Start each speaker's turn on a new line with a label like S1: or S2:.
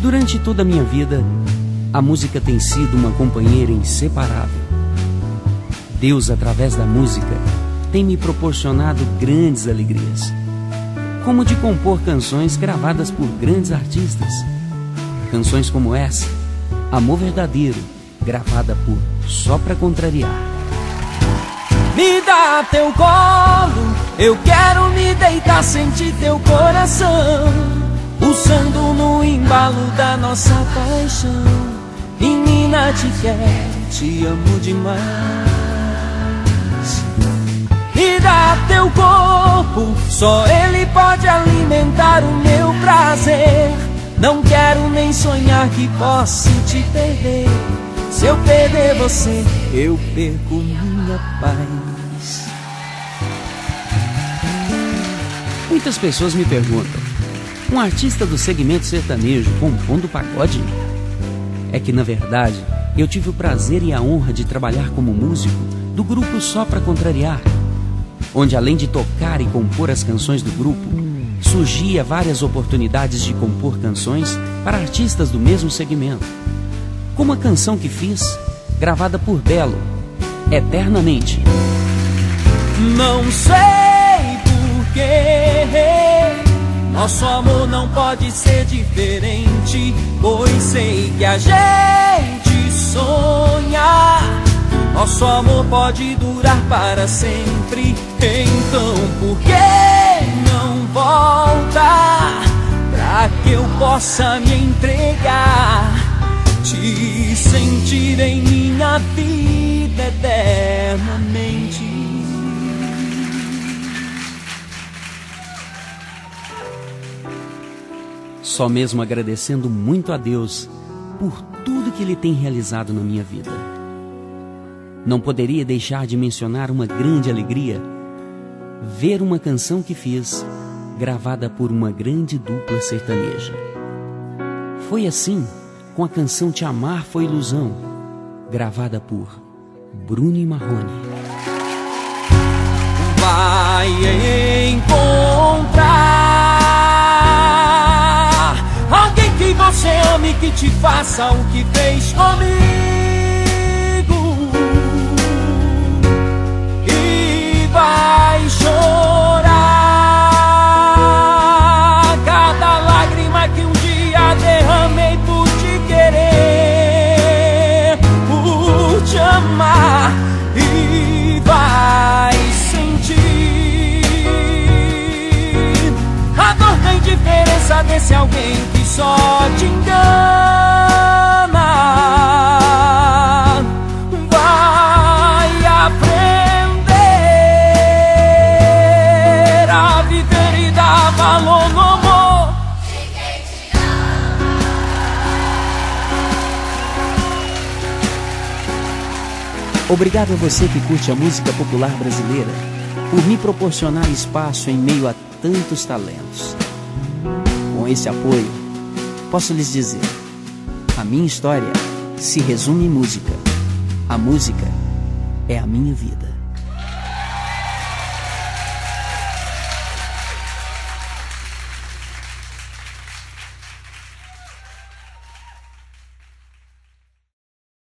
S1: Durante toda a minha vida, a música tem sido uma companheira inseparável. Deus, através da música, tem me proporcionado grandes alegrias, como de compor canções gravadas por grandes artistas. Canções como essa, Amor Verdadeiro, gravada por Só Pra Contrariar.
S2: Me dá teu colo, eu quero me deitar, sentir teu coração, pulsando embalo da nossa paixão. Menina, te quero, te amo demais. Me dá teu corpo, só ele pode alimentar o meu prazer. Não quero nem sonhar que posso te perder. Se eu perder você, eu perco minha paz.
S1: Muitas pessoas me perguntam: um artista do segmento sertanejo compondo pagode? É que na verdade eu tive o prazer e a honra de trabalhar como músico do grupo Só Pra Contrariar, onde além de tocar e compor as canções do grupo, surgia várias oportunidades de compor canções para artistas do mesmo segmento como a canção que fiz, gravada por Belo, Eternamente.
S2: Não sei porquê, nosso amor não pode ser diferente, pois sei que a gente sonha. Nosso amor pode durar para sempre, então por que não volta? Pra que eu possa me entregar te sentir em minha vida eternamente.
S1: Só mesmo agradecendo muito a Deus por tudo que Ele tem realizado na minha vida. Não poderia deixar de mencionar uma grande alegria ver uma canção que fiz gravada por uma grande dupla sertaneja. Foi assim com a canção Te Amar Foi Ilusão, gravada por Bruno e Marrone.
S2: Vai encontrar que te faça o que fez comigo. Desse alguém que só te engana. Vai aprender a viver e dar valor no amor.
S1: Obrigado a você que curte a música popular brasileira por me proporcionar espaço em meio a tantos talentos esse apoio, posso lhes dizer: a minha história se resume em música. A música é a minha vida.